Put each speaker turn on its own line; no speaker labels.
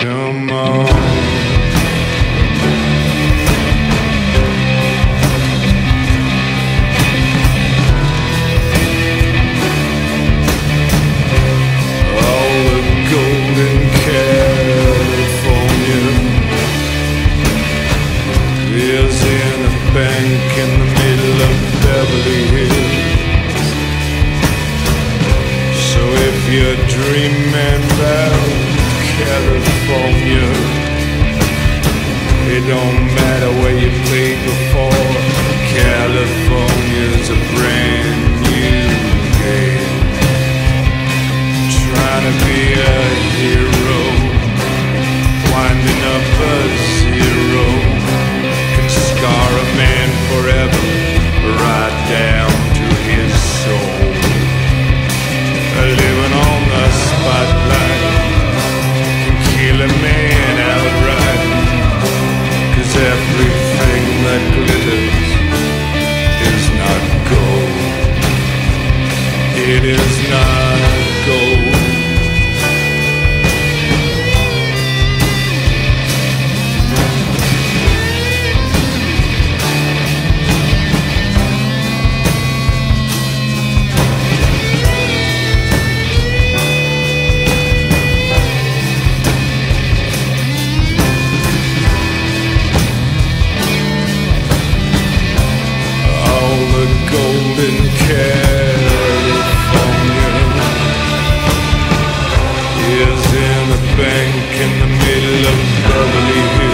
Come on. Bank in the middle of Beverly Hills. So if you're dreaming about California, it don't matter where you played before. California's a brand new game. Trying to be a hero, winding up a zero, can scar a man forever, right down can kill been carried is in a bank in the middle of Beverly Hills.